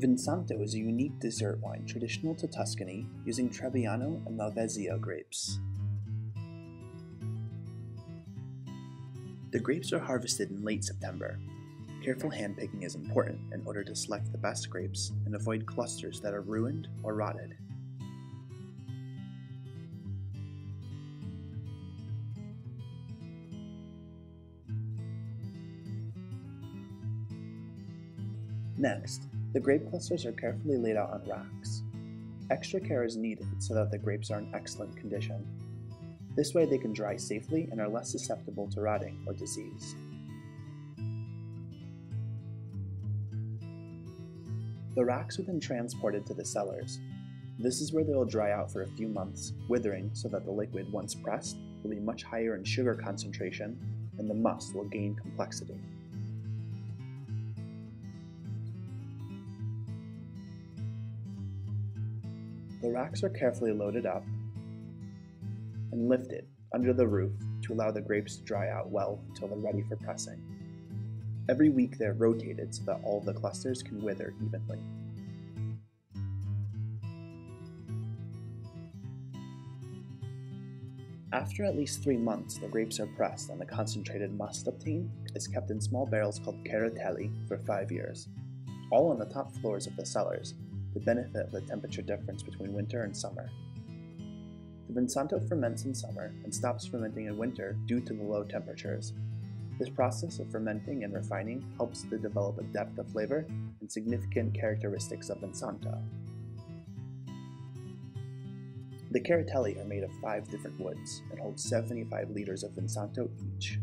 Vinsanto is a unique dessert wine traditional to Tuscany using Trebbiano and Malvasia grapes. The grapes are harvested in late September. Careful handpicking is important in order to select the best grapes and avoid clusters that are ruined or rotted. Next, the grape clusters are carefully laid out on racks. Extra care is needed so that the grapes are in excellent condition. This way they can dry safely and are less susceptible to rotting or disease. The racks are then transported to the cellars. This is where they will dry out for a few months, withering so that the liquid, once pressed, will be much higher in sugar concentration and the must will gain complexity. The racks are carefully loaded up and lifted under the roof to allow the grapes to dry out well until they're ready for pressing. Every week they're rotated so that all the clusters can wither evenly. After at least three months, the grapes are pressed and the concentrated must obtained is kept in small barrels called caratelli for five years, all on the top floors of the cellars, to benefit of the temperature difference between winter and summer. The Vinsanto ferments in summer and stops fermenting in winter due to the low temperatures. This process of fermenting and refining helps to develop a depth of flavor and significant characteristics of Vinsanto. The caratelli are made of five different woods and hold 75 liters of Vinsanto each.